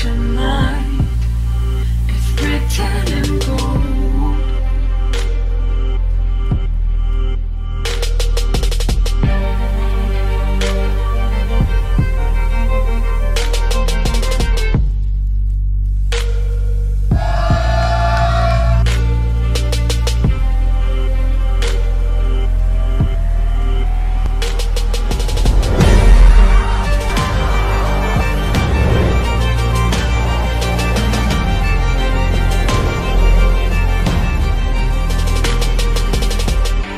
Tonight, mind. It's written